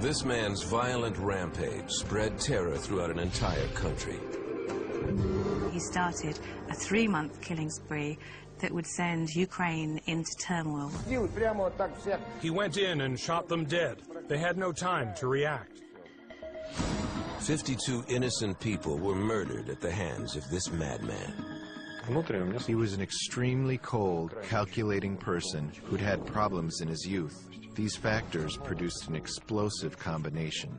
This man's violent rampage spread terror throughout an entire country. He started a three-month killing spree that would send Ukraine into turmoil. He went in and shot them dead. They had no time to react. 52 innocent people were murdered at the hands of this madman. He was an extremely cold, calculating person who'd had problems in his youth. These factors produced an explosive combination.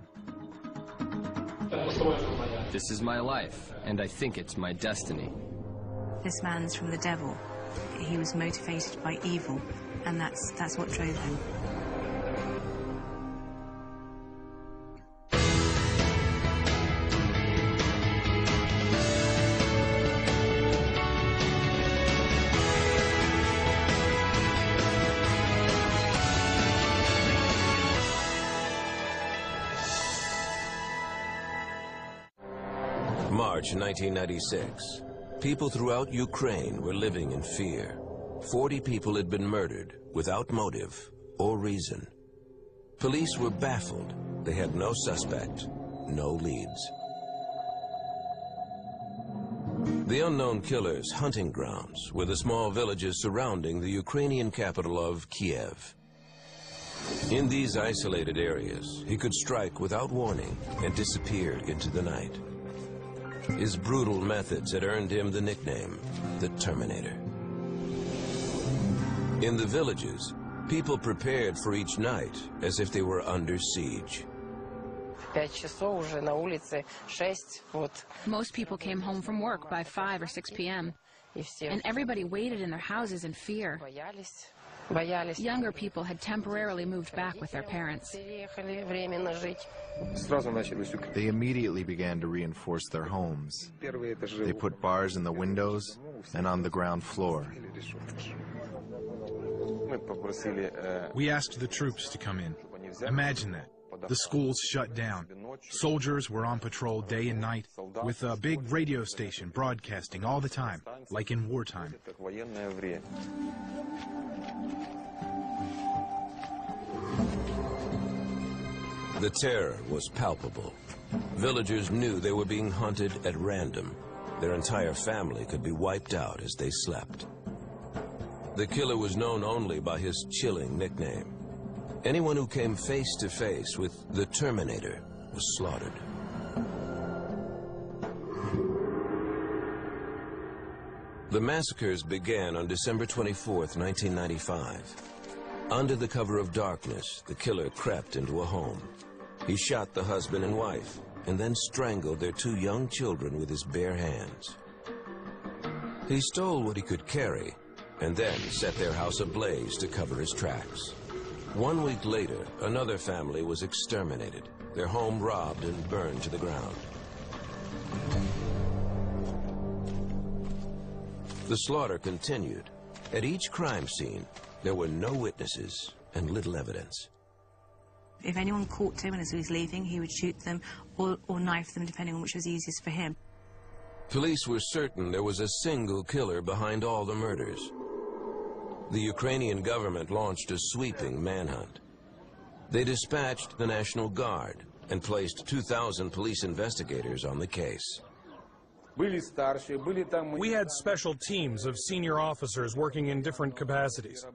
This is my life, and I think it's my destiny. This man's from the devil. He was motivated by evil, and that's, that's what drove him. 1996. People throughout Ukraine were living in fear. 40 people had been murdered without motive or reason. Police were baffled. They had no suspect, no leads. The unknown killer's hunting grounds were the small villages surrounding the Ukrainian capital of Kiev. In these isolated areas, he could strike without warning and disappear into the night. His brutal methods had earned him the nickname, the Terminator. In the villages, people prepared for each night as if they were under siege. Most people came home from work by 5 or 6 p.m. And everybody waited in their houses in fear. Younger people had temporarily moved back with their parents. They immediately began to reinforce their homes. They put bars in the windows and on the ground floor. We asked the troops to come in. Imagine that. The schools shut down. Soldiers were on patrol day and night with a big radio station broadcasting all the time, like in wartime. The terror was palpable. Villagers knew they were being hunted at random. Their entire family could be wiped out as they slept. The killer was known only by his chilling nickname. Anyone who came face to face with the Terminator was slaughtered. The massacres began on December 24, 1995. Under the cover of darkness, the killer crept into a home. He shot the husband and wife, and then strangled their two young children with his bare hands. He stole what he could carry, and then set their house ablaze to cover his tracks. One week later, another family was exterminated, their home robbed and burned to the ground. The slaughter continued. At each crime scene, there were no witnesses and little evidence. If anyone caught him as he was leaving, he would shoot them or, or knife them, depending on which was easiest for him. Police were certain there was a single killer behind all the murders. The Ukrainian government launched a sweeping manhunt. They dispatched the National Guard and placed 2,000 police investigators on the case. We had special teams of senior officers working in different capacities.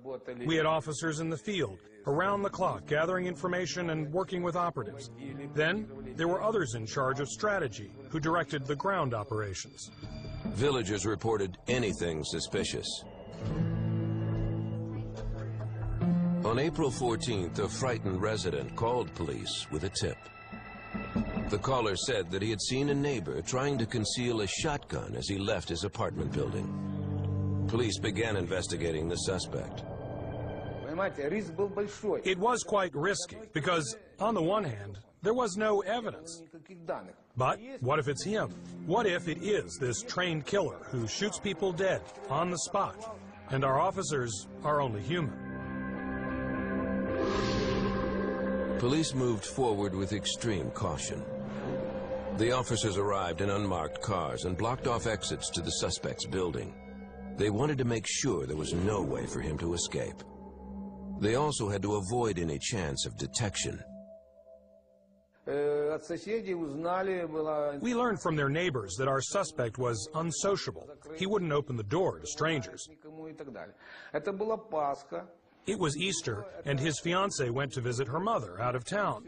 We had officers in the field, around the clock, gathering information and working with operatives. Then, there were others in charge of strategy, who directed the ground operations. Villagers reported anything suspicious. On April 14th, a frightened resident called police with a tip. The caller said that he had seen a neighbor trying to conceal a shotgun as he left his apartment building. Police began investigating the suspect. It was quite risky because, on the one hand, there was no evidence. But what if it's him? What if it is this trained killer who shoots people dead on the spot and our officers are only human? Police moved forward with extreme caution. The officers arrived in unmarked cars and blocked off exits to the suspect's building. They wanted to make sure there was no way for him to escape. They also had to avoid any chance of detection. We learned from their neighbors that our suspect was unsociable. He wouldn't open the door to strangers. It was Easter, and his fiancée went to visit her mother out of town.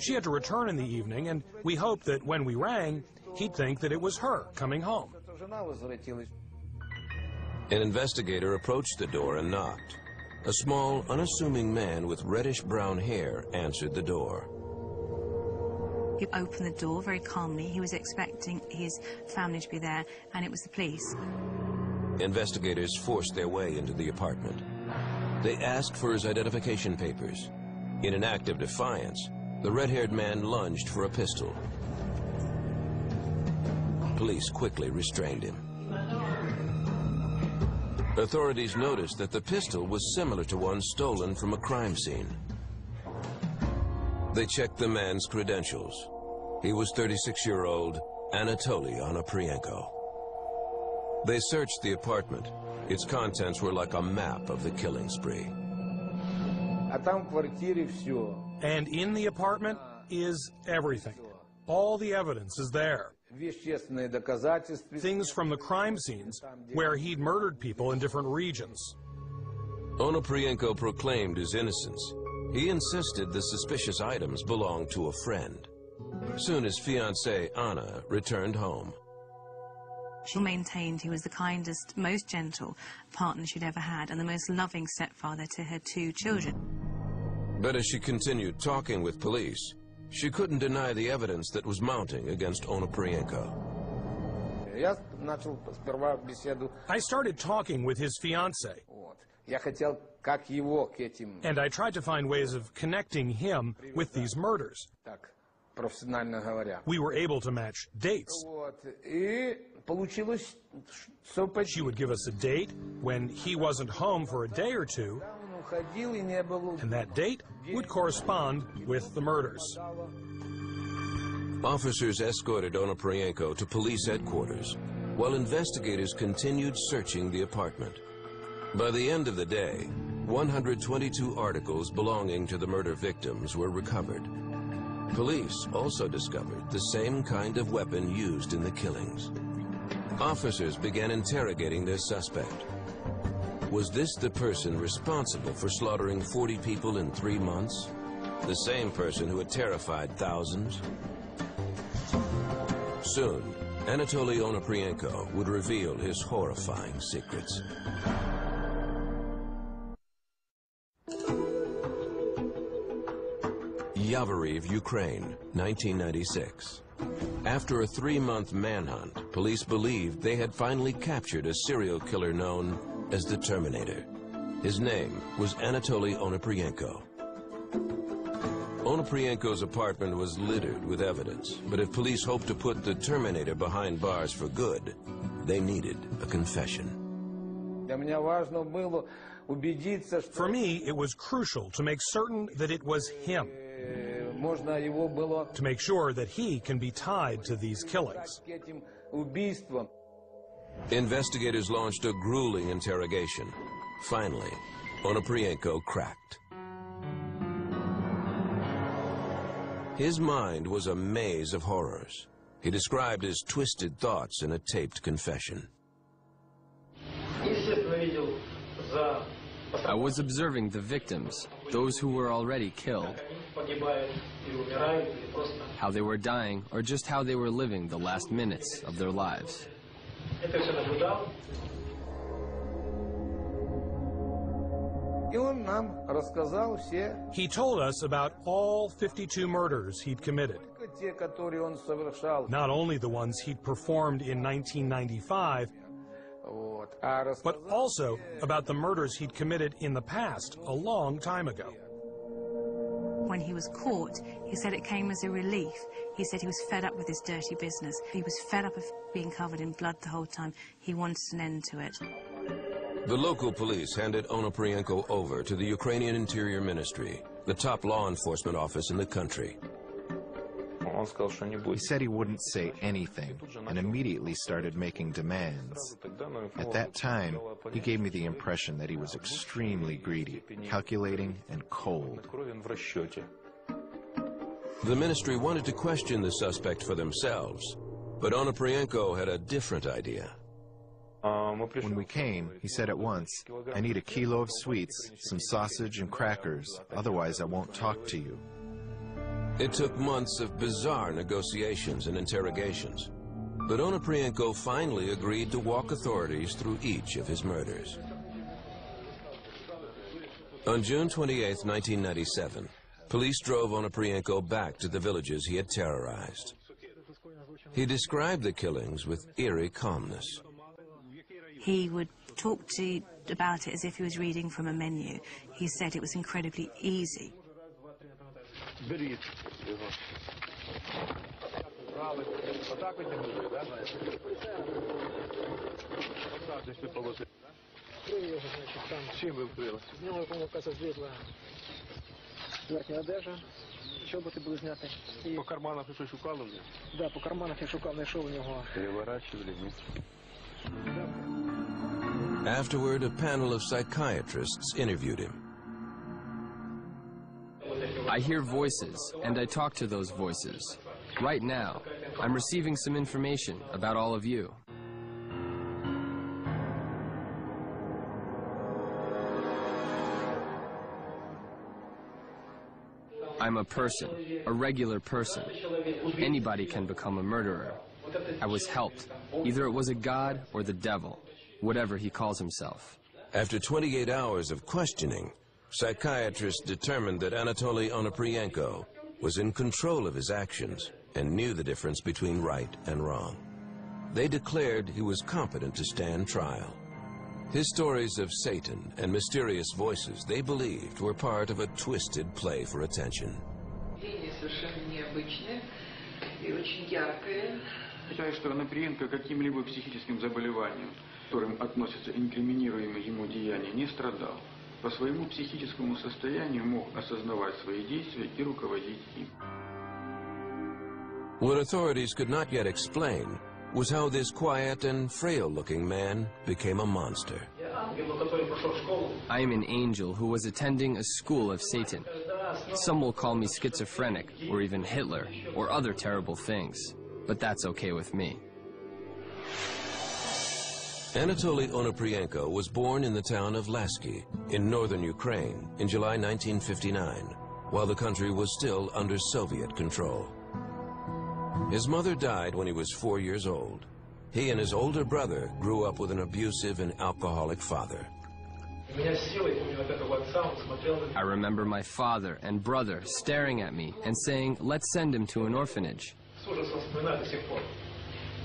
She had to return in the evening, and we hoped that when we rang, he'd think that it was her coming home. An investigator approached the door and knocked. A small, unassuming man with reddish-brown hair answered the door. He opened the door very calmly. He was expecting his family to be there, and it was the police. Investigators forced their way into the apartment. They asked for his identification papers. In an act of defiance, the red-haired man lunged for a pistol. Police quickly restrained him. Authorities noticed that the pistol was similar to one stolen from a crime scene. They checked the man's credentials. He was 36-year-old Anatoly Onoprienko. They searched the apartment. Its contents were like a map of the killing spree. And in the apartment is everything. All the evidence is there. Things from the crime scenes where he'd murdered people in different regions. Onoprienko proclaimed his innocence. He insisted the suspicious items belonged to a friend. Soon his fiancée, Anna, returned home. She maintained he was the kindest, most gentle partner she'd ever had and the most loving stepfather to her two children. But as she continued talking with police, she couldn't deny the evidence that was mounting against Ona Onoprienko. I started talking with his fiancée. And I tried to find ways of connecting him with these murders. We were able to match dates. She would give us a date when he wasn't home for a day or two, and that date would correspond with the murders. Officers escorted Onoprienko to police headquarters, while investigators continued searching the apartment. By the end of the day, 122 articles belonging to the murder victims were recovered. Police also discovered the same kind of weapon used in the killings. Officers began interrogating their suspect. Was this the person responsible for slaughtering 40 people in three months? The same person who had terrified thousands? Soon, Anatoly Onoprienko would reveal his horrifying secrets. Yavoriv, Ukraine, 1996. After a three-month manhunt, police believed they had finally captured a serial killer known as the Terminator. His name was Anatoly Onoprienko. Onoprienko's apartment was littered with evidence, but if police hoped to put the Terminator behind bars for good, they needed a confession. For me, it was crucial to make certain that it was him. To make sure that he can be tied to these killings. Investigators launched a grueling interrogation. Finally, Onoprienko cracked. His mind was a maze of horrors. He described his twisted thoughts in a taped confession. I was observing the victims, those who were already killed, how they were dying or just how they were living the last minutes of their lives. He told us about all 52 murders he'd committed. Not only the ones he'd performed in 1995, but also about the murders he'd committed in the past, a long time ago. When he was caught, he said it came as a relief. He said he was fed up with this dirty business. He was fed up of being covered in blood the whole time. He wanted an end to it. The local police handed Onoprienko over to the Ukrainian Interior Ministry, the top law enforcement office in the country. He said he wouldn't say anything and immediately started making demands. At that time, he gave me the impression that he was extremely greedy, calculating, and cold. The ministry wanted to question the suspect for themselves, but Onoprienko had a different idea. When we came, he said at once, I need a kilo of sweets, some sausage and crackers, otherwise I won't talk to you. It took months of bizarre negotiations and interrogations, but Onoprienko finally agreed to walk authorities through each of his murders. On June 28, 1997, police drove Onoprienko back to the villages he had terrorized. He described the killings with eerie calmness. He would talk to about it as if he was reading from a menu. He said it was incredibly easy. Беріть його. Отак витягнути, так? Отак десь положити. його, значить, там. Чим ви вкрили? З нього помилкася злізла верхня одежа, чоботи були зняти. І... По карманах ви щось шукали? Да, по карманах я шукав, знайшов у нього. Переворачували вниз. Afterward, a panel of psychiatrists interviewed him. I hear voices, and I talk to those voices. Right now, I'm receiving some information about all of you. I'm a person, a regular person. Anybody can become a murderer. I was helped. Either it was a god or the devil, whatever he calls himself. After 28 hours of questioning, psychiatrists determined that Anatoly Onoprienko was in control of his actions and knew the difference between right and wrong. They declared he was competent to stand trial. His stories of Satan and mysterious voices they believed were part of a twisted play for attention. Считаю, что Анаприенко каким-либо психическим заболеванием, которым относятся инкриминируемые ему деяния, не страдал. По своему психическому состоянию мог осознавать свои действия и руководить им. What authorities could not yet explain was how this quiet and frail-looking man became a monster. I am an angel who was attending a school of Satan. Some will call me schizophrenic, or even Hitler, or other terrible things, but that's okay with me. Anatoly Onoprienko was born in the town of Lasky in northern Ukraine in July 1959, while the country was still under Soviet control. His mother died when he was four years old. He and his older brother grew up with an abusive and alcoholic father. I remember my father and brother staring at me and saying, let's send him to an orphanage.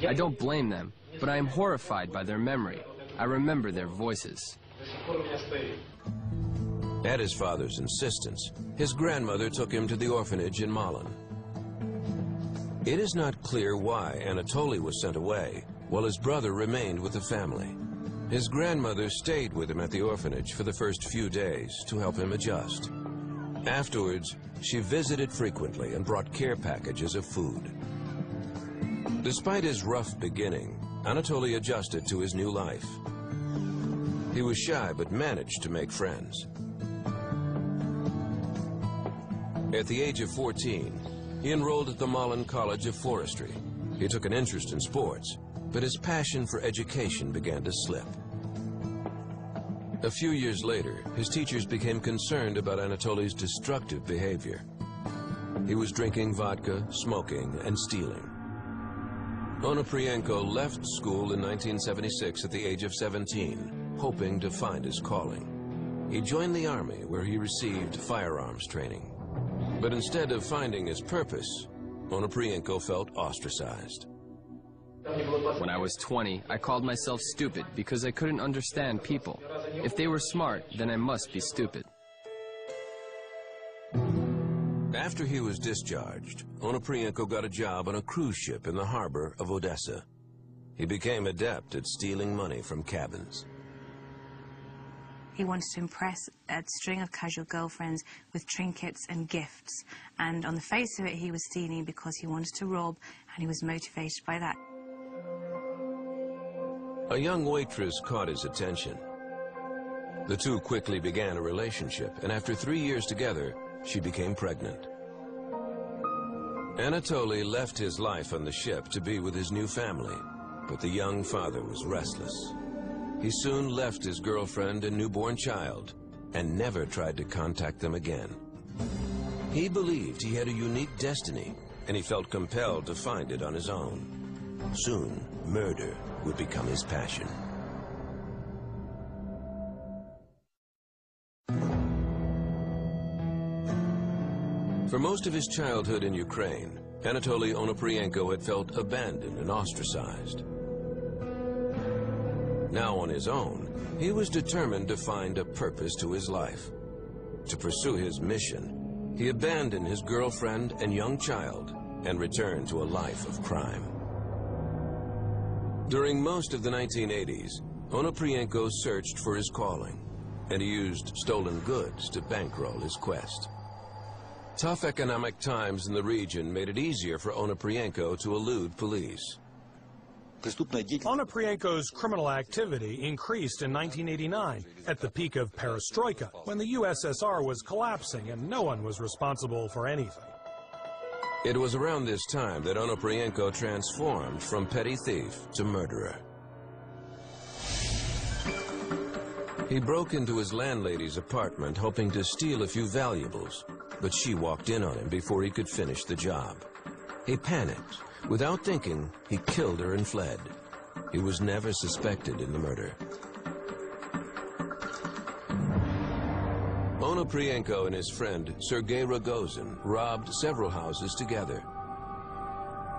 I don't blame them, but I am horrified by their memory. I remember their voices. At his father's insistence, his grandmother took him to the orphanage in Malin. It is not clear why Anatoly was sent away, while his brother remained with the family. His grandmother stayed with him at the orphanage for the first few days to help him adjust. Afterwards, she visited frequently and brought care packages of food. Despite his rough beginning, Anatoly adjusted to his new life. He was shy but managed to make friends. At the age of 14, he enrolled at the Malin College of Forestry. He took an interest in sports, but his passion for education began to slip. A few years later, his teachers became concerned about Anatoly's destructive behavior. He was drinking vodka, smoking, and stealing. Onoprienko left school in 1976 at the age of 17, hoping to find his calling. He joined the army where he received firearms training. But instead of finding his purpose, Onoprienko felt ostracized. When I was 20, I called myself stupid because I couldn't understand people. If they were smart, then I must be stupid. After he was discharged, Onoprienko got a job on a cruise ship in the harbor of Odessa. He became adept at stealing money from cabins. He wanted to impress a string of casual girlfriends with trinkets and gifts. And on the face of it, he was stealing because he wanted to rob, and he was motivated by that. A young waitress caught his attention. The two quickly began a relationship, and after three years together, she became pregnant. Anatoly left his life on the ship to be with his new family, but the young father was restless. He soon left his girlfriend and newborn child and never tried to contact them again. He believed he had a unique destiny, and he felt compelled to find it on his own. Soon, murder would become his passion. For most of his childhood in Ukraine, Anatoly Onoprienko had felt abandoned and ostracized. Now on his own, he was determined to find a purpose to his life. To pursue his mission, he abandoned his girlfriend and young child and returned to a life of crime. During most of the 1980s, Onoprienko searched for his calling, and he used stolen goods to bankroll his quest. Tough economic times in the region made it easier for Onoprienko to elude police. Onoprienko's criminal activity increased in 1989 at the peak of perestroika, when the USSR was collapsing and no one was responsible for anything. It was around this time that Onoprienko transformed from petty thief to murderer. He broke into his landlady's apartment hoping to steal a few valuables, but she walked in on him before he could finish the job. He panicked. Without thinking, he killed her and fled. He was never suspected in the murder. Onoprienko and his friend, Sergei Rogozin, robbed several houses together.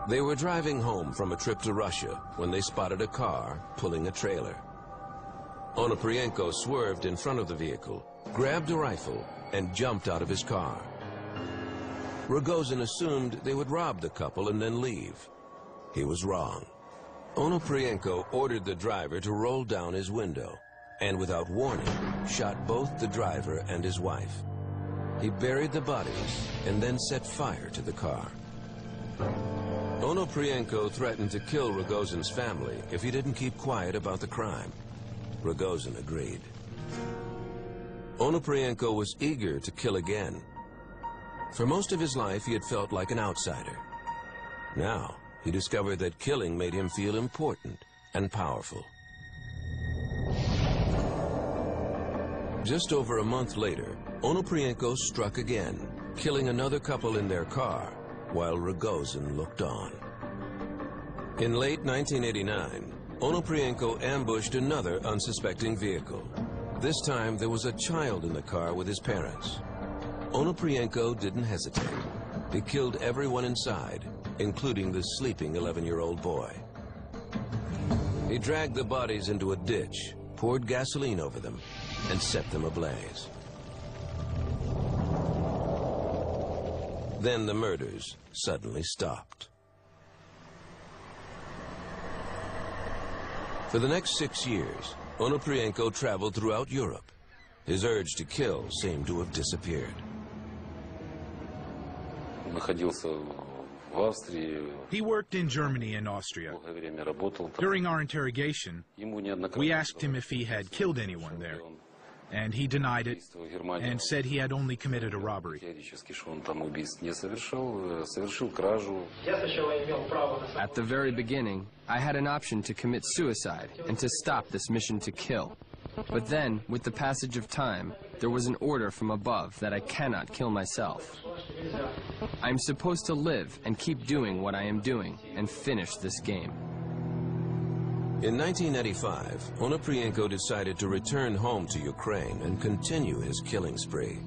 They were driving home from a trip to Russia when they spotted a car pulling a trailer. Onoprienko swerved in front of the vehicle, grabbed a rifle, and jumped out of his car. Rogozin assumed they would rob the couple and then leave. He was wrong. Onoprienko ordered the driver to roll down his window and without warning, shot both the driver and his wife. He buried the bodies and then set fire to the car. Onoprienko threatened to kill Rogozin's family if he didn't keep quiet about the crime. Rogozin agreed. Onoprienko was eager to kill again. For most of his life, he had felt like an outsider. Now, he discovered that killing made him feel important and powerful. Just over a month later, Onoprienko struck again, killing another couple in their car, while Rogozin looked on. In late 1989, Onoprienko ambushed another unsuspecting vehicle. This time, there was a child in the car with his parents. Onoprienko didn't hesitate. He killed everyone inside, including the sleeping 11-year-old boy. He dragged the bodies into a ditch, poured gasoline over them, and set them ablaze. Then the murders suddenly stopped. For the next six years, Onoprienko traveled throughout Europe. His urge to kill seemed to have disappeared. He worked in Germany and Austria. During our interrogation, we asked him if he had killed anyone there, and he denied it and said he had only committed a robbery. At the very beginning, I had an option to commit suicide and to stop this mission to kill. But then, with the passage of time, there was an order from above that I cannot kill myself. I am supposed to live and keep doing what I am doing and finish this game. In 1995, Onoprienko decided to return home to Ukraine and continue his killing spree.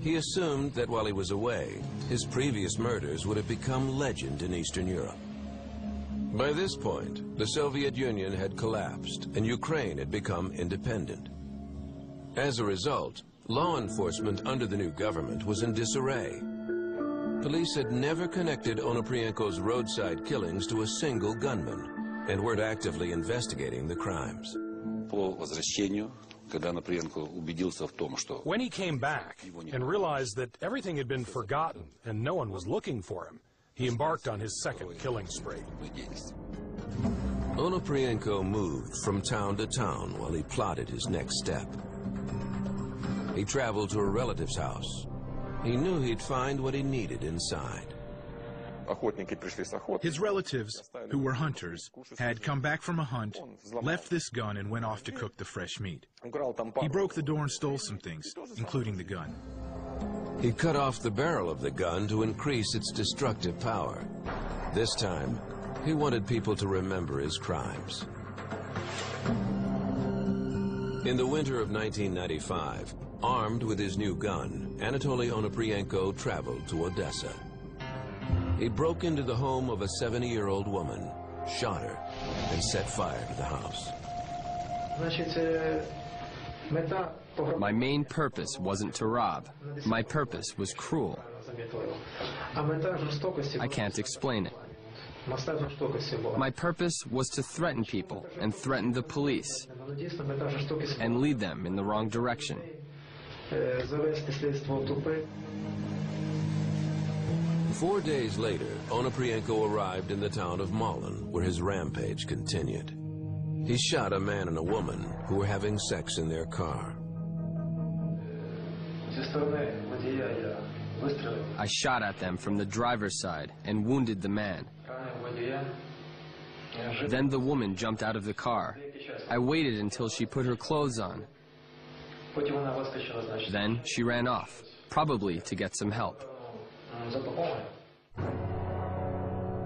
He assumed that while he was away, his previous murders would have become legend in Eastern Europe. By this point, the Soviet Union had collapsed and Ukraine had become independent. As a result, law enforcement under the new government was in disarray. Police had never connected Onoprienko's roadside killings to a single gunman and weren't actively investigating the crimes. When he came back and realized that everything had been forgotten and no one was looking for him, he embarked on his second killing spree. Onoprienko moved from town to town while he plotted his next step. He traveled to a relative's house. He knew he'd find what he needed inside. His relatives, who were hunters, had come back from a hunt, left this gun, and went off to cook the fresh meat. He broke the door and stole some things, including the gun. He cut off the barrel of the gun to increase its destructive power. This time, he wanted people to remember his crimes. In the winter of 1995, armed with his new gun, Anatoly Onoprienko traveled to Odessa. He broke into the home of a 70-year-old woman, shot her, and set fire to the house. My main purpose wasn't to rob. My purpose was cruel. I can't explain it. My purpose was to threaten people and threaten the police and lead them in the wrong direction. Four days later, Onoprienko arrived in the town of Malin, where his rampage continued. He shot a man and a woman who were having sex in their car. I shot at them from the driver's side and wounded the man. Then the woman jumped out of the car. I waited until she put her clothes on. Then she ran off, probably to get some help.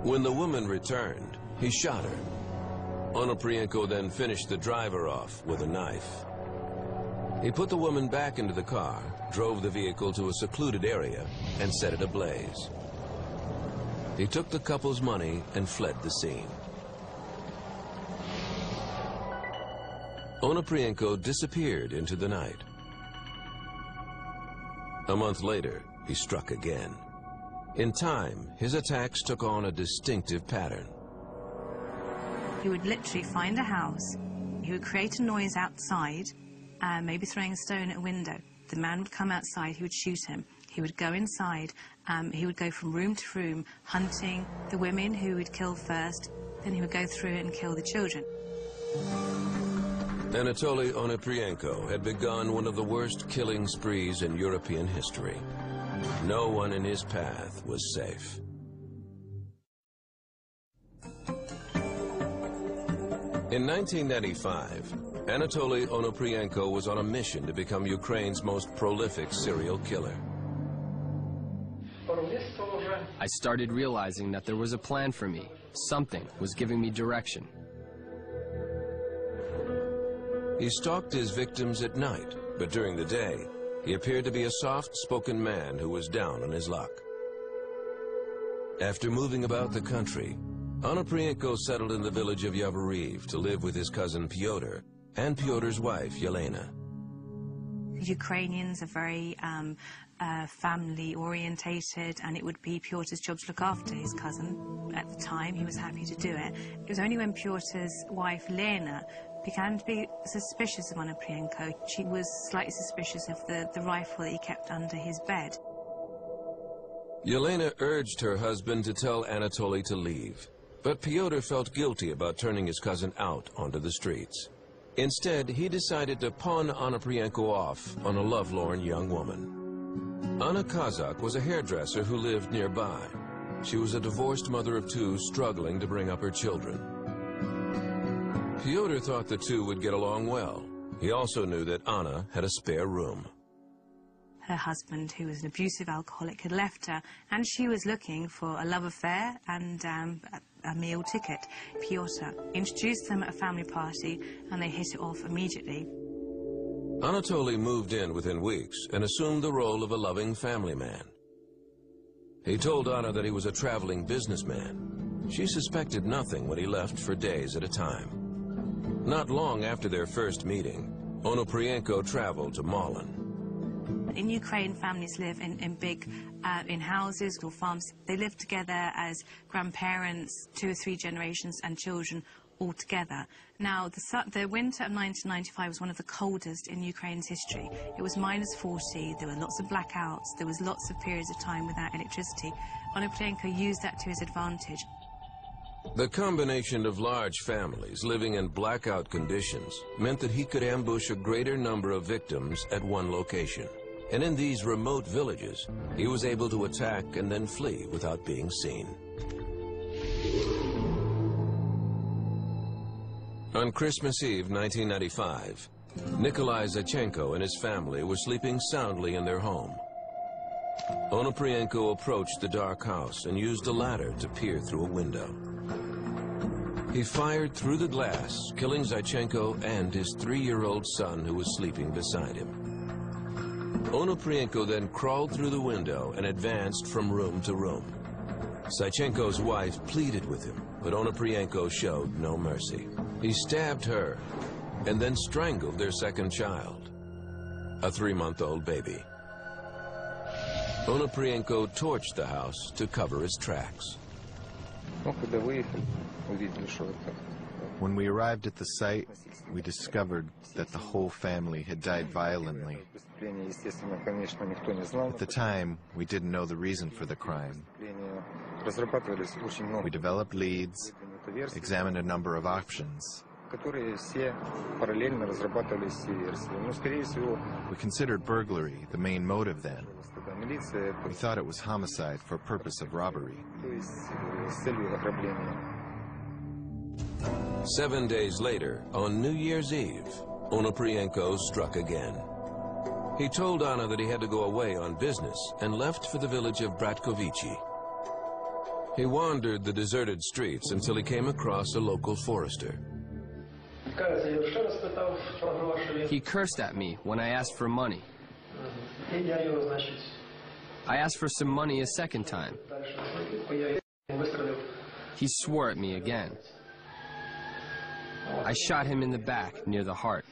When the woman returned, he shot her. Onoprienko then finished the driver off with a knife. He put the woman back into the car, drove the vehicle to a secluded area, and set it ablaze. He took the couple's money and fled the scene. Onoprienko disappeared into the night. A month later, he struck again. In time, his attacks took on a distinctive pattern. He would literally find a house, he would create a noise outside, uh, maybe throwing a stone at a window. The man would come outside, he would shoot him. He would go inside, um, he would go from room to room, hunting the women who would kill first, then he would go through and kill the children. Anatoly Onoprienko had begun one of the worst killing sprees in European history. No one in his path was safe. In 1995, Anatoly Onoprienko was on a mission to become Ukraine's most prolific serial killer. I started realizing that there was a plan for me. Something was giving me direction. He stalked his victims at night, but during the day, he appeared to be a soft-spoken man who was down on his luck. After moving about the country, Onoprienko settled in the village of Yavoriv to live with his cousin Pyotr and Pyotr's wife, Yelena. Ukrainians are very um, uh, family orientated and it would be Pyotr's job to look after his cousin. At the time, he was happy to do it. It was only when Pyotr's wife, Lena, began to be suspicious of Onoprienko. She was slightly suspicious of the, the rifle that he kept under his bed. Yelena urged her husband to tell Anatoly to leave, but Pyotr felt guilty about turning his cousin out onto the streets. Instead, he decided to pawn Onoprienko off on a lovelorn young woman. Anna Kazak was a hairdresser who lived nearby. She was a divorced mother of two struggling to bring up her children. Pyotr thought the two would get along well. He also knew that Anna had a spare room. Her husband, who was an abusive alcoholic, had left her, and she was looking for a love affair and um, a, meal ticket. Pyotr introduced them at a family party, and they hit it off immediately. Anatoly moved in within weeks and assumed the role of a loving family man. He told Anna that he was a traveling businessman. She suspected nothing when he left for days at a time. Not long after their first meeting, Onoprienko traveled to Malin. In Ukraine, families live in, in big, uh, in houses or farms. They live together as grandparents, two or three generations, and children all together. Now, the, the, winter of 1995 was one of the coldest in Ukraine's history. It was minus 40, there were lots of blackouts, there was lots of periods of time without electricity. Onoprienko used that to his advantage. The combination of large families living in blackout conditions meant that he could ambush a greater number of victims at one location. And in these remote villages, he was able to attack and then flee without being seen. On Christmas Eve 1995, Nikolai Zachenko and his family were sleeping soundly in their home. Onoprienko approached the dark house and used a ladder to peer through a window. He fired through the glass, killing Zachenko and his three-year-old son who was sleeping beside him. Onoprienko then crawled through the window and advanced from room to room. Zachenko's wife pleaded with him, but Onoprienko showed no mercy. He stabbed her and then strangled their second child, a three-month-old baby. Onoprienko torched the house to cover his tracks. When we arrived at the site, we discovered that the whole family had died violently. At the time, we didn't know the reason for the crime. We developed leads, examined a number of options. We considered burglary the main motive then. We thought it was homicide for purpose of robbery. Seven days later, on New Year's Eve, Onoprienko struck again. He told Anna that he had to go away on business and left for the village of Bratkovichi. He wandered the deserted streets until he came across a local forester. He cursed at me when I asked for money. I asked for some money a second time. He swore at me again. I shot him in the back near the heart.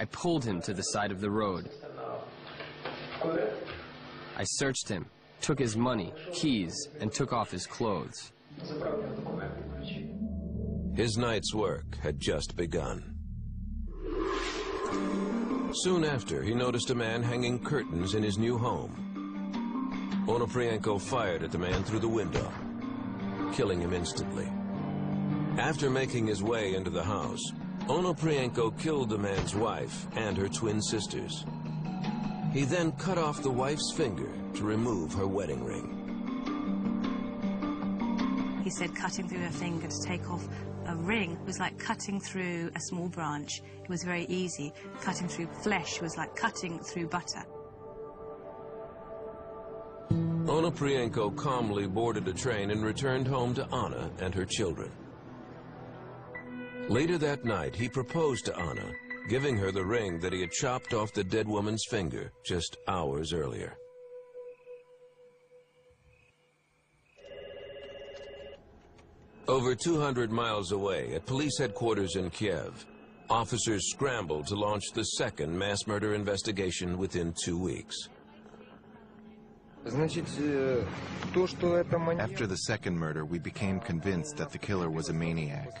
I pulled him to the side of the road. I searched him took his money, keys, and took off his clothes. His night's work had just begun. Soon after, he noticed a man hanging curtains in his new home. Onoprienko fired at the man through the window, killing him instantly. After making his way into the house, Onoprienko killed the man's wife and her twin sisters. He then cut off the wife's finger to remove her wedding ring. He said cutting through her finger to take off a ring was like cutting through a small branch. It was very easy. Cutting through flesh was like cutting through butter. Onoprienko calmly boarded a train and returned home to Anna and her children. Later that night, he proposed to Anna giving her the ring that he had chopped off the dead woman's finger just hours earlier. Over 200 miles away, at police headquarters in Kiev, officers scrambled to launch the second mass murder investigation within two weeks. Э, After the second murder, we became convinced that the killer was a maniac.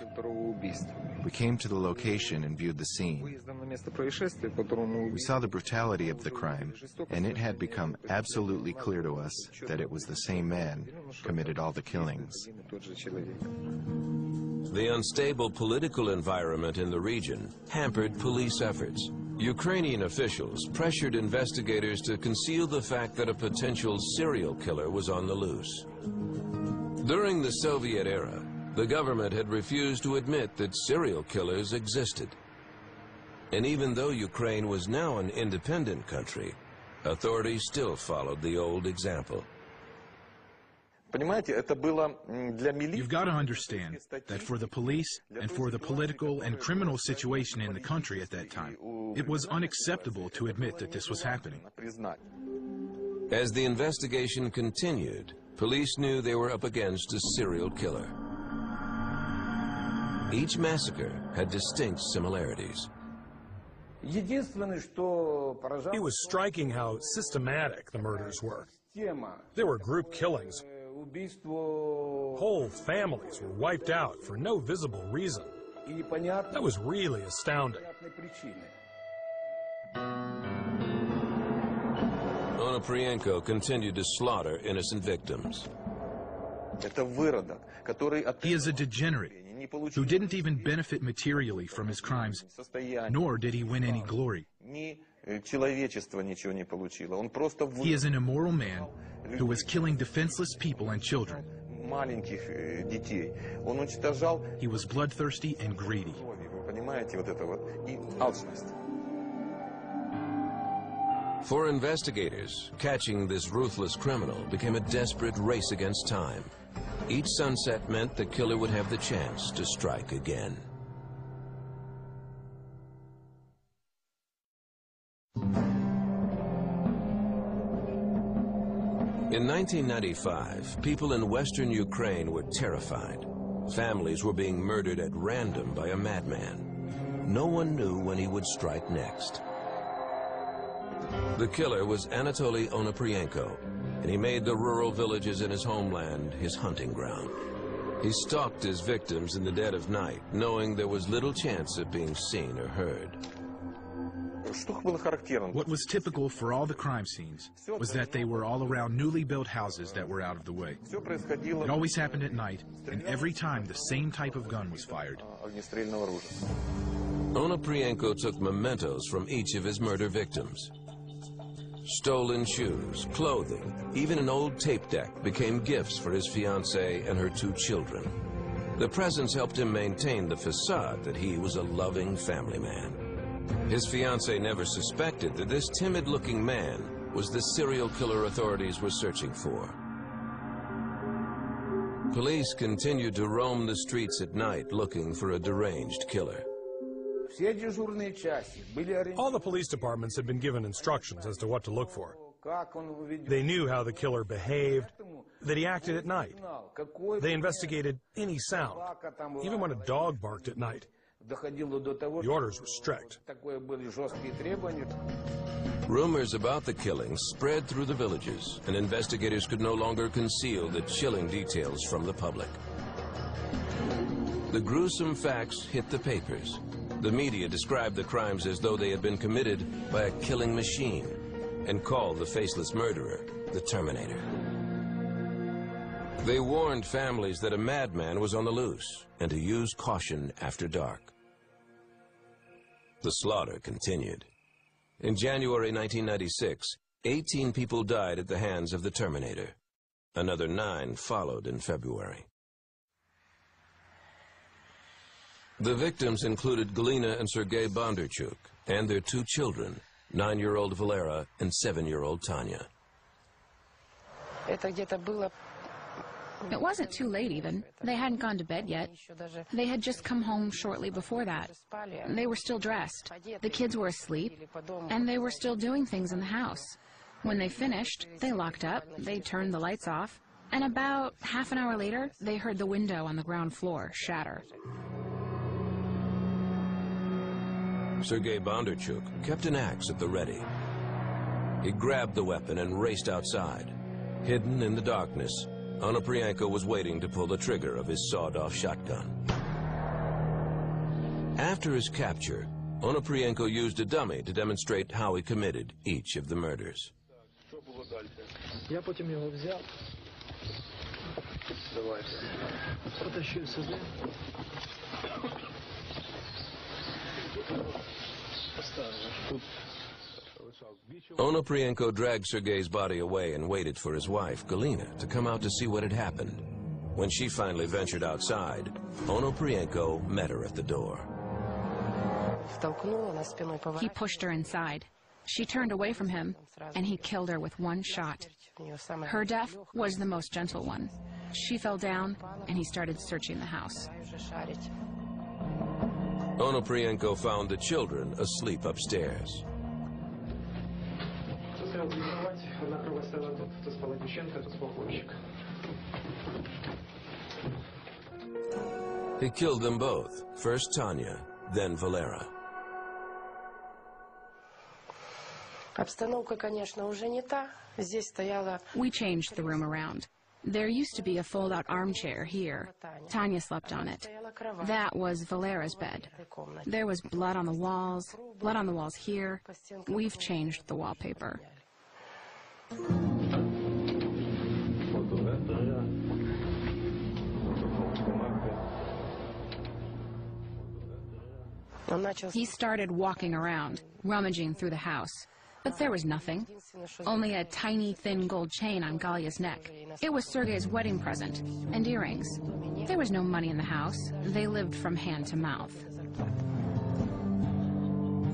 We came to the location and viewed the scene. We saw the brutality of the crime, and it had become absolutely clear to us that it was the same man committed all the killings. The unstable political environment in the region hampered police efforts. Ukrainian officials pressured investigators to conceal the fact that a potential serial killer was on the loose. During the Soviet era, the government had refused to admit that serial killers existed. And even though Ukraine was now an independent country, authorities still followed the old example. You've got to understand that for the police and for the political and criminal situation in the country at that time, it was unacceptable to admit that this was happening. As the investigation continued, police knew they were up against a serial killer. Each massacre had distinct similarities. It was striking how systematic the murders were. There were group killings, Whole families were wiped out for no visible reason. That was really astounding. Onoprienko continued to slaughter innocent victims. He is a degenerate who didn't even benefit materially from his crimes, nor did he win any glory. He is an immoral man who was killing defenseless people and children. He was bloodthirsty and greedy. For investigators, catching this ruthless criminal became a desperate race against time. Each sunset meant the killer would have the chance to strike again. In 1995, people in western Ukraine were terrified. Families were being murdered at random by a madman. No one knew when he would strike next. The killer was Anatoly Onoprienko, and he made the rural villages in his homeland his hunting ground. He stalked his victims in the dead of night, knowing there was little chance of being seen or heard. What was typical for all the crime scenes was that they were all around newly built houses that were out of the way. It always happened at night, and every time the same type of gun was fired. Onoprienko took mementos from each of his murder victims. Stolen shoes, clothing, even an old tape deck became gifts for his fiancée and her two children. The presents helped him maintain the facade that he was a loving family man. His fiancée never suspected that this timid-looking man was the serial killer authorities were searching for. Police continued to roam the streets at night looking for a deranged killer. All the police departments had been given instructions as to what to look for. They knew how the killer behaved, that he acted at night. They investigated any sound, even when a dog barked at night. The orders were strict. Rumors about the killings spread through the villages, and investigators could no longer conceal the chilling details from the public. The gruesome facts hit the papers, the media described the crimes as though they had been committed by a killing machine and called the faceless murderer the Terminator. They warned families that a madman was on the loose and to use caution after dark. The slaughter continued. In January 1996, 18 people died at the hands of the Terminator. Another nine followed in February. The victims included Galina and Sergei Bondarchuk and their two children, nine-year-old Valera and seven-year-old Tanya. It wasn't too late even. They hadn't gone to bed yet. They had just come home shortly before that. They were still dressed. The kids were asleep, and they were still doing things in the house. When they finished, they locked up, they turned the lights off, and about half an hour later, they heard the window on the ground floor shatter. Sergei Bondarchuk kept an axe at the ready. He grabbed the weapon and raced outside. Hidden in the darkness, Onoprienko was waiting to pull the trigger of his sawed-off shotgun. After his capture, Onoprienko used a dummy to demonstrate how he committed each of the murders. Onoprienko dragged Sergei's body away and waited for his wife, Galina, to come out to see what had happened. When she finally ventured outside, Onoprienko met her at the door. He pushed her inside. She turned away from him, and he killed her with one shot. Her death was the most gentle one. She fell down, and he started searching the house. Onoprienko found the children asleep upstairs. He killed them both, first Tanya, then Valera. We changed the room around. There used to be a fold-out armchair here. Tanya slept on it. That was Valera's bed. There was blood on the walls, blood on the walls here. We've changed the wallpaper. He started walking around, rummaging through the house. But there was nothing. Only a tiny, thin gold chain on Galia's neck. It was Sergei's wedding present, and earrings. There was no money in the house. They lived from hand to mouth.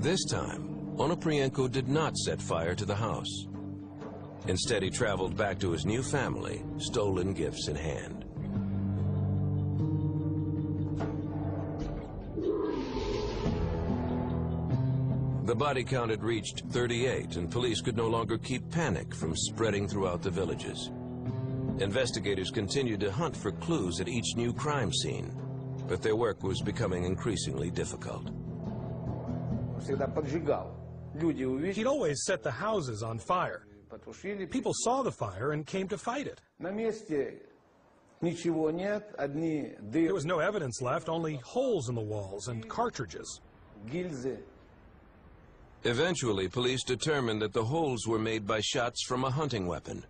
This time, Onoprienko did not set fire to the house. Instead, he traveled back to his new family, stolen gifts in hand. The body count had reached 38, and police could no longer keep panic from spreading throughout the villages. Investigators continued to hunt for clues at each new crime scene, but their work was becoming increasingly difficult. He'd always set the houses on fire. People saw the fire and came to fight it. There was no evidence left, only holes in the walls and cartridges. Eventually, police determined that the holes were made by shots from a hunting weapon,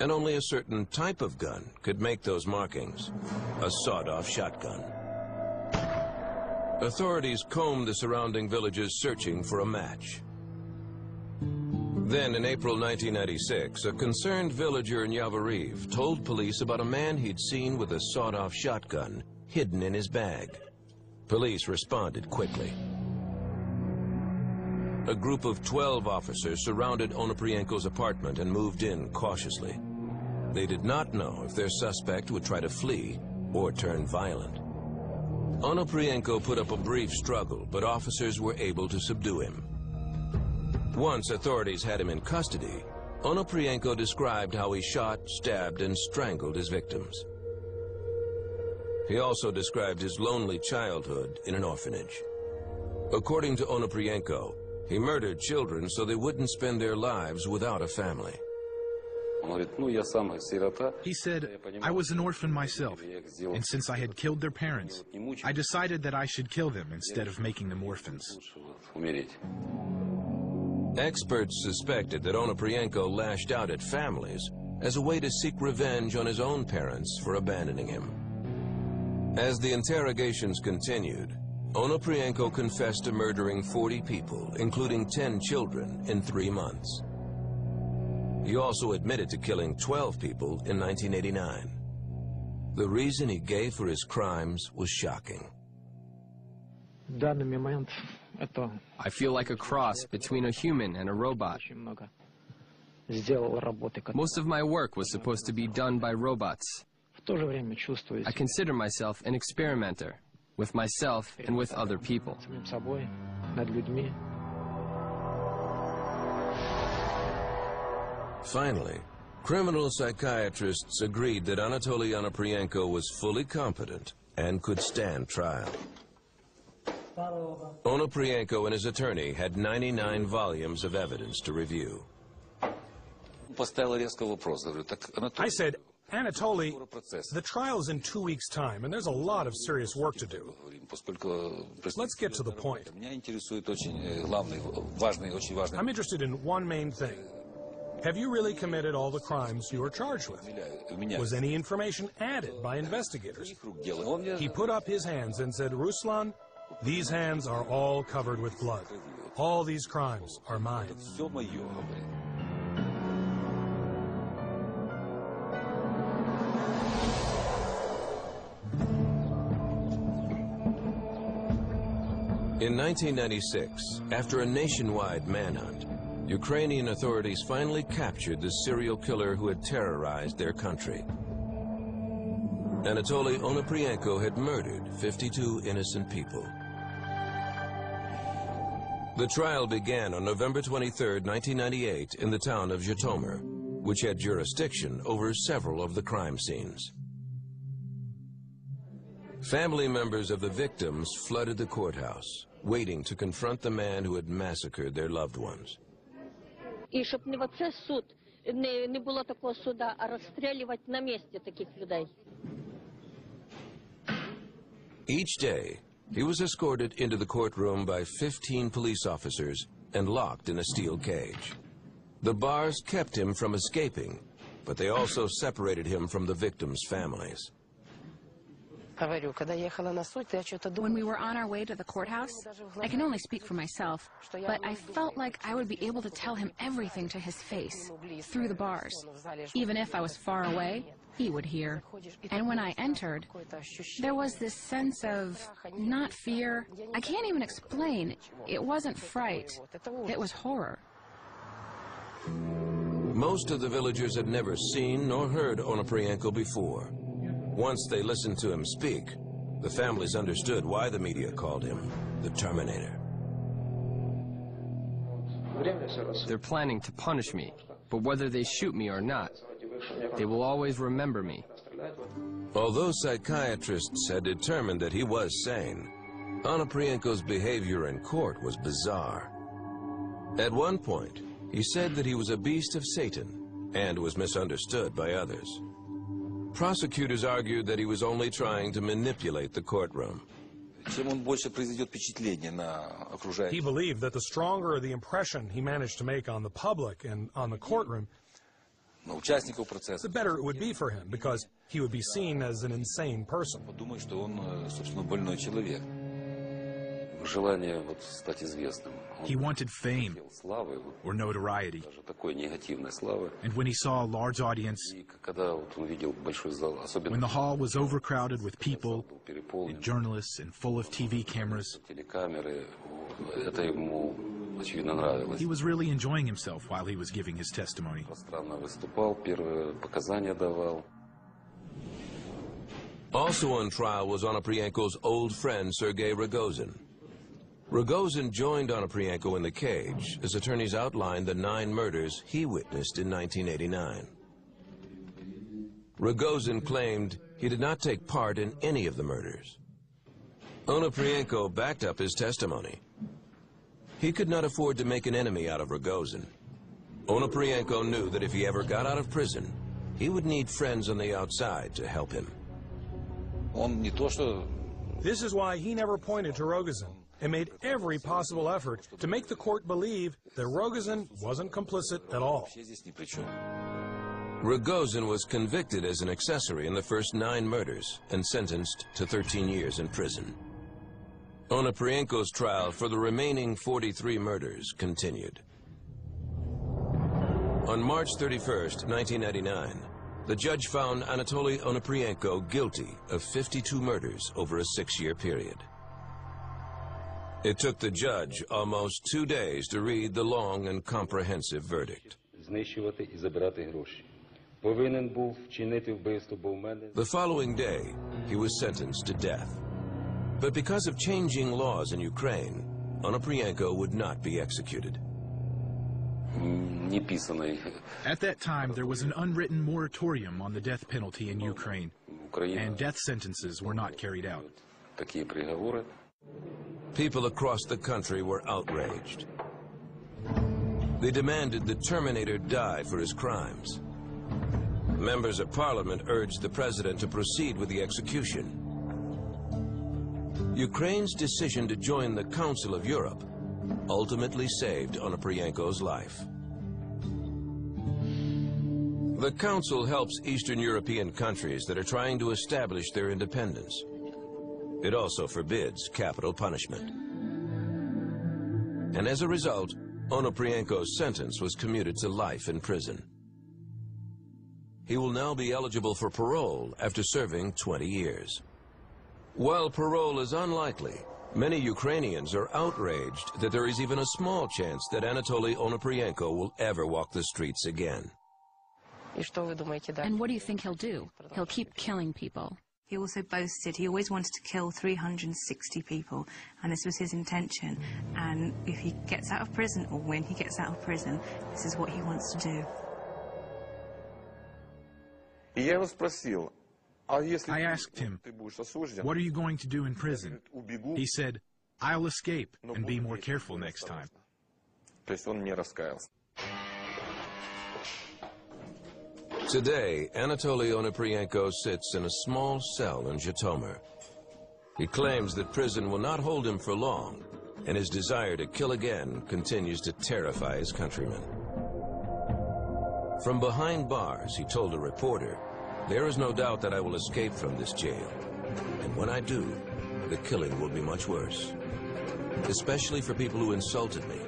and only a certain type of gun could make those markings, a sawed-off shotgun. Authorities combed the surrounding villages searching for a match. Then, in April 1996, a concerned villager in Yavoriv told police about a man he'd seen with a sawed-off shotgun hidden in his bag. Police responded quickly. A group of 12 officers surrounded Onoprienko's apartment and moved in cautiously. They did not know if their suspect would try to flee or turn violent. Onoprienko put up a brief struggle, but officers were able to subdue him. Once authorities had him in custody, Onoprienko described how he shot, stabbed, and strangled his victims. He also described his lonely childhood in an orphanage. According to Onoprienko, he murdered children so they wouldn't spend their lives without a family. He said, I was an orphan myself, and since I had killed their parents, I decided that I should kill them instead of making them orphans. Experts suspected that Onoprienko lashed out at families as a way to seek revenge on his own parents for abandoning him. As the interrogations continued, Onoprienko confessed to murdering 40 people, including 10 children, in three months. He also admitted to killing 12 people in 1989. The reason he gave for his crimes was shocking. I feel like a cross between a human and a robot. Most of my work was supposed to be done by robots. I consider myself an experimenter with myself and with other people. Finally, criminal psychiatrists agreed that Anatoly Onoprienko was fully competent and could stand trial. Onoprienko and his attorney had 99 volumes of evidence to review. I said, Anatoly, the trial's in two weeks' time, and there's a lot of serious work to do. Let's get to the point. I'm interested in one main thing. Have you really committed all the crimes you are charged with? Was any information added by investigators? He put up his hands and said, Ruslan, these hands are all covered with blood. All these crimes are mine. In 1996, after a nationwide manhunt, Ukrainian authorities finally captured the serial killer who had terrorized their country. Anatoly Onoprienko had murdered 52 innocent people. The trial began on November 23, 1998 in the town of Zhytomyr, which had jurisdiction over several of the crime scenes. Family members of the victims flooded the courthouse, waiting to confront the man who had massacred their loved ones. Each day, he was escorted into the courtroom by 15 police officers and locked in a steel cage. The bars kept him from escaping, but they also separated him from the victims' families. When we were on our way to the courthouse, I can only speak for myself, but I felt like I would be able to tell him everything to his face, through the bars. Even if I was far away, he would hear. And when I entered, there was this sense of not fear. I can't even explain. It wasn't fright. It was horror. Most of the villagers had never seen nor heard Onoprienko before. Once they listened to him speak, the families understood why the media called him the Terminator. They're planning to punish me, but whether they shoot me or not, they will always remember me. Although psychiatrists had determined that he was sane, Onoprienko's behavior in court was bizarre. At one point, he said that he was a beast of Satan and was misunderstood by others. Prosecutors argued that he was only trying to manipulate the courtroom. He believed that the stronger the impression he managed to make on the public and on the courtroom, the better it would be for him because he would be seen as an insane person. He wanted fame or notoriety. And when he saw a large audience, when the hall was overcrowded with people, and journalists, and full of TV cameras, he was really enjoying himself while he was giving his testimony. Also on trial was Onoprienko's old friend Sergei Rogozin. Rogozin joined Onoprienko in the cage as attorneys outlined the nine murders he witnessed in 1989. Rogozin claimed he did not take part in any of the murders. Onoprienko backed up his testimony. He could not afford to make an enemy out of Rogozin. Onoprienko knew that if he ever got out of prison, he would need friends on the outside to help him. This is why he never pointed to Rogozin and made every possible effort to make the court believe that Rogozin wasn't complicit at all. Rogozin was convicted as an accessory in the first nine murders and sentenced to 13 years in prison. Onoprienko's trial for the remaining 43 murders continued. On March 31, 1999, the judge found Anatoly Onoprienko guilty of 52 murders over a six-year period. It took the judge almost two days to read the long and comprehensive verdict. The following day, he was sentenced to death. But because of changing laws in Ukraine, Onoprienko would not be executed. At that time, there was an unwritten moratorium on the death penalty in Ukraine, and death sentences were not carried out. People across the country were outraged. They demanded the Terminator die for his crimes. Members of parliament urged the president to proceed with the execution. Ukraine's decision to join the Council of Europe ultimately saved Onoprienko's life. The Council helps Eastern European countries that are trying to establish their independence. It also forbids capital punishment. And as a result, Onoprienko's sentence was commuted to life in prison. He will now be eligible for parole after serving 20 years. While parole is unlikely, many Ukrainians are outraged that there is even a small chance that Anatoly Onoprienko will ever walk the streets again. And what do you think he'll do? He'll keep killing people. He also boasted he always wanted to kill 360 people, and this was his intention. And if he gets out of prison, or when he gets out of prison, this is what he wants to do. I asked him, What are you going to do in prison? He said, I'll escape and be more careful next time. Today, Anatoly Onoprienko sits in a small cell in Zhytomyr. He claims that prison will not hold him for long, and his desire to kill again continues to terrify his countrymen. From behind bars, he told a reporter, there is no doubt that I will escape from this jail. And when I do, the killing will be much worse. Especially for people who insulted me.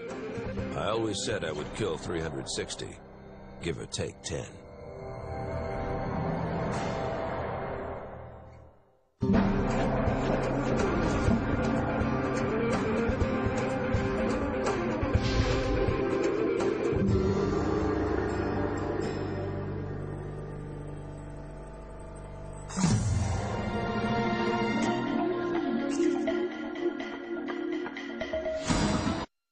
I always said I would kill 360, give or take 10.